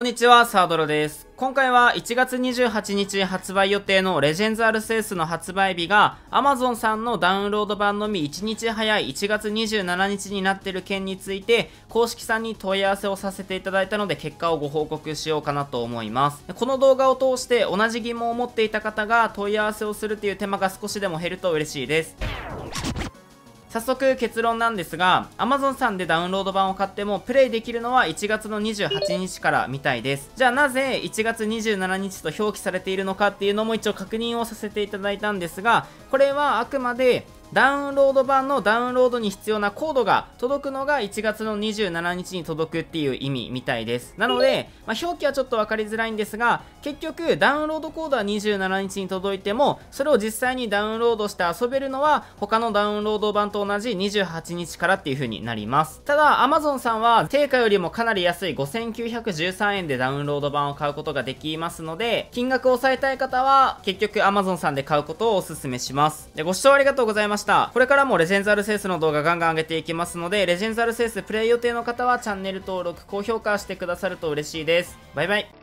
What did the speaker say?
こんにちは、サードロです。今回は1月28日発売予定のレジェンズアルセウスの発売日が Amazon さんのダウンロード版のみ1日早い1月27日になっている件について公式さんに問い合わせをさせていただいたので結果をご報告しようかなと思います。この動画を通して同じ疑問を持っていた方が問い合わせをするという手間が少しでも減ると嬉しいです。早速結論なんですが Amazon さんでダウンロード版を買ってもプレイできるのは1月の28日からみたいです。じゃあなぜ1月27日と表記されているのかっていうのも一応確認をさせていただいたんですがこれはあくまでダウンロード版のダウンロードに必要なコードが届くのが1月の27日に届くっていう意味みたいです。なので、まあ、表記はちょっと分かりづらいんですが、結局ダウンロードコードは27日に届いても、それを実際にダウンロードして遊べるのは他のダウンロード版と同じ28日からっていう風になります。ただ、Amazon さんは定価よりもかなり安い5913円でダウンロード版を買うことができますので、金額を抑えたい方は結局 Amazon さんで買うことをお勧めします。でご視聴ありがとうございました。ました。これからもレジェンズアルセウスの動画ガンガン上げていきますので、レジェンズアルセウスプレイ予定の方はチャンネル登録、高評価してくださると嬉しいです。バイバイ。